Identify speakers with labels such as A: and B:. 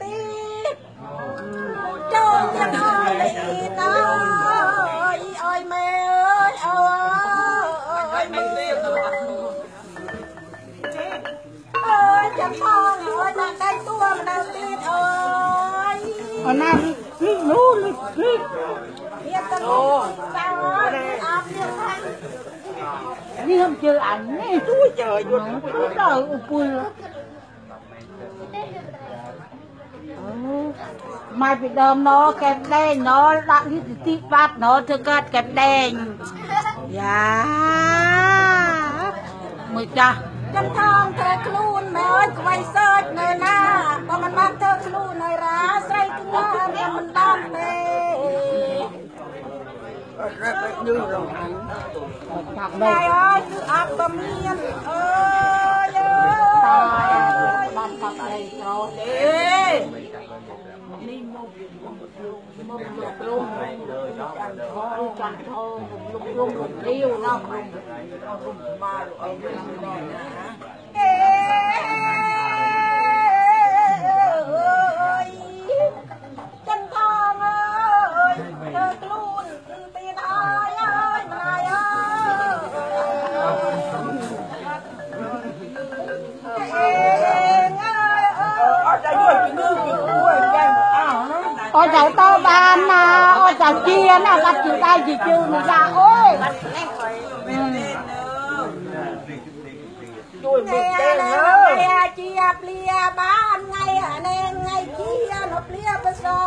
A: ទៀតចូលទាំងអស់នេះតើអើយអើយម៉ែអើយអើយអើយមើលអើយចាំផងអើយដល់ដៃទួម្ដងទៀតអើយអូណា
B: នេះនោះនេះនេះ
A: តើតាំងអត់នេះខាង
B: នេះខ្ញុំជើអញនេះទួ
C: ចើ
B: យត់ទៅអពុល ម៉ៃពីដើមណកែបដេងណដាក់យុទ្ធទីបាត់ណធ្វើកើតកែបដេងយ៉ាមួយចាស់
A: ចាំថងធ្វើខ្លួនមែនអើយក្បៃសើចនៅណាបើមិនបានធ្វើខ្លួននៅរាស្រីខ្លួនវាមិនបានទេអ
C: ត់រ
A: ត
C: ់យូរដល់ហ្នឹង
B: បាក់ដល
A: ់អើយគឺអត់បំមានអើយអើ
B: យបានបាត់អីក្រទ
A: េ នេះ
C: មកមកមកម
B: កព្រមកាន់ថោកាន់ថោលោកលោករាវណាក្រុមក
C: ្រុមស្មារអីណា
A: អេ
B: Ôi cháu to ban à ô cháu kia nào bắt chữ tay chỉ chữ mình ra ôi. Ừ.
C: Ngày
A: bịt tên hơ Chia plia bán ngay ngày nên chia nó plea bơ sơ